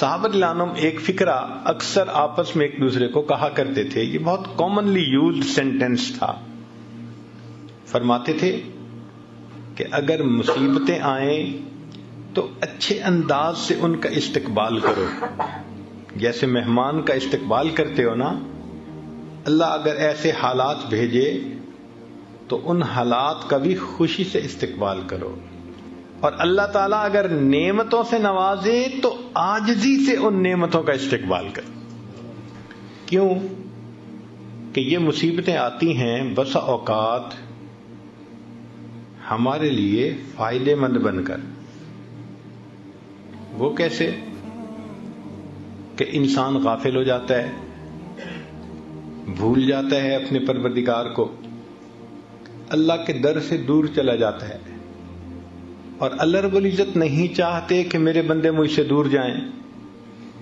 साहब एक फिक्रा अक्सर आपस में एक दूसरे को कहा करते थे। ये बहुत कॉमनली यूज़ सेंटेंस था। फरमाते थे कि अगर मुसीबतें आए तो अच्छे अंदाज से उनका इस्तकबाल करो। जैसे मेहमान का इस्तकबाल करते हो ना, अल्लाह अगर ऐसे हालात भेजे तो उन हालात का भी खुशी से इस्तकबाल करो। और अल्लाह ताला अगर नेमतों से नवाजे तो आजजी से उन नेमतों का इस्तकबाल करो। क्यों? कि ये मुसीबतें आती हैं, बस औकात हमारे लिए फ़ायदेमंद बनकर। वो कैसे? कि इंसान गाफिल हो जाता है, भूल जाता है अपने परवरदिगार को। अल्लाह के दर से दूर चला जाता है। और अल्लाह रबुल इज़्ज़त नहीं चाहते कि मेरे बंदे मुझसे दूर जाएँ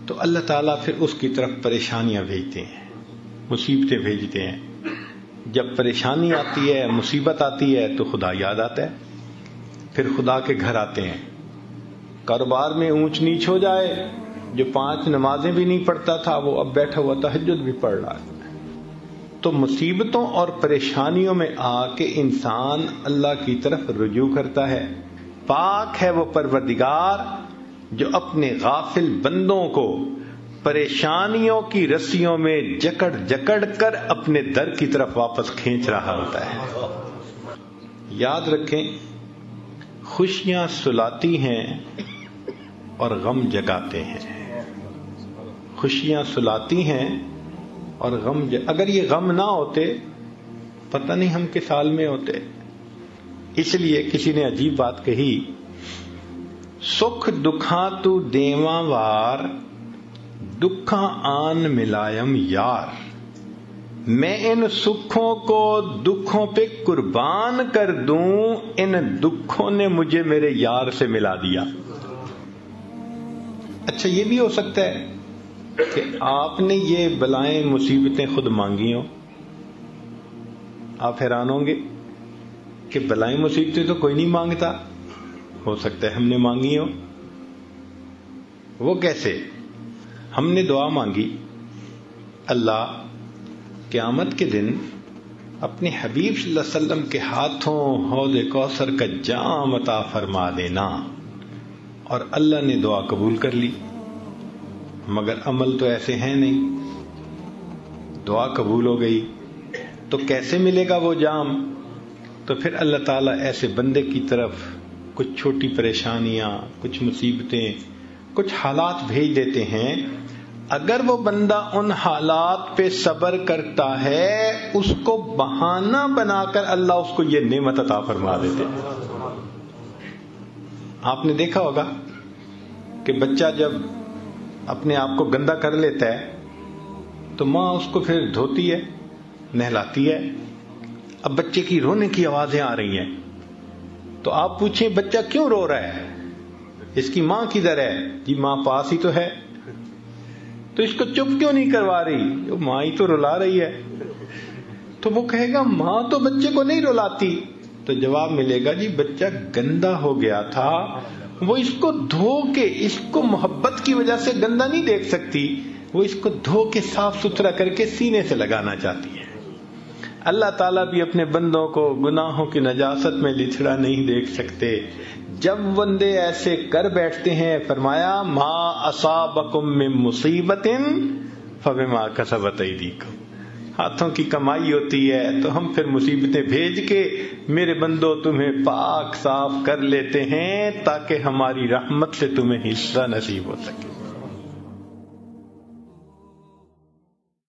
तो अल्लाह ताला फिर उसकी तरफ़ परेशानियाँ भेजते हैं, मुसीबतें भेजते हैं। जब परेशानी आती है, मुसीबत आती है तो खुदा याद आता है। फिर खुदा के घर आते हैं। कारोबार में ऊंच नीच हो जाए, जो पाँच नमाजें भी नहीं पढ़ता था, वो अब बैठा हुआ तहजद भी पढ़ रहा है। तो मुसीबतों और परेशानियों में आके इंसान अल्लाह की तरफ़ रुजू करता है। पाक है वो परवरदिगार जो अपने गाफिल बंदों को परेशानियों की रस्सियों में जकड़ जकड़ कर अपने दर की तरफ़ वापस खींच रहा होता है याद रखें, खुशियाँ सुलाती हैं और गम जगाते हैं खुशियाँ सुलाती हैं और गम. अगर ये गम ना होते, पता नहीं हम किस साल में होते इसलिए किसी ने अजीब बात कही, सुख दुखा तू देवा वार, दुखा आन मिलायम यार। मैं इन सुखों को दुखों पे कुर्बान कर दूँ, इन दुखों ने मुझे मेरे यार से मिला दिया। अच्छा ये भी हो सकता है कि आपने ये बलाएँ मुसीबतें खुद मांगी हो। आप हैरान होंगे। कि बलाएँ मुसीबतें तो कोई नहीं माँगता। हो सकता है हमने मांगी हो। वो कैसे? हमने दुआ मांगी। अल्लाह क्यामत के दिन अपने हबीब वसल्लम के हाथों हौद कौसर का जाम अता फरमा देना। और अल्लाह ने दुआ कबूल कर ली। मगर अमल तो ऐसे हैं नहीं। दुआ कबूल हो गई। तो कैसे मिलेगा वो जाम? तो फिर अल्लाह ताला ऐसे बंदे की तरफ़ कुछ छोटी परेशानियाँ, कुछ मुसीबतें, कुछ हालात भेज देते हैं। अगर वो बंदा उन हालात पे सबर करता है, उसको बहाना बनाकर अल्लाह उसको ये नेमत अता फरमा देते। आपने देखा होगा कि बच्चा जब अपने आप को गंदा कर लेता है तो माँ उसको फिर धोती है, नहलाती है अब बच्चे की रोने की आवाज़ें आ रही हैं। तो आप पूछें, बच्चा क्यों रो रहा है? इसकी माँ किधर है? जी, माँ पास ही तो है। तो इसको चुप क्यों नहीं करवा रही? माँ ही तो रुला रही है। तो वो कहेगा, माँ तो बच्चे को नहीं रुलाती। तो जवाब मिलेगा, जी, बच्चा गंदा हो गया था। वो इसको धो के, इसको मोहब्बत की वजह से गंदा नहीं देख सकती। वो इसको धो के साफ़ सुथरा करके सीने से लगाना चाहती है। अल्लाह ताला भी अपने बंदों को गुनाहों की नजासत में लिथड़ा नहीं देख सकते। जब बंदे ऐसे कर बैठते हैं, फरमाया, माँ असाबकुम में मुसीबतिन, फबेमा कसबत को हाथों की कमाई होती है तो हम फिर मुसीबतें भेज के मेरे बंदो तुम्हें पाक साफ़ कर लेते हैं, ताकि हमारी रहमत से तुम्हें हिस्सा नसीब हो सके।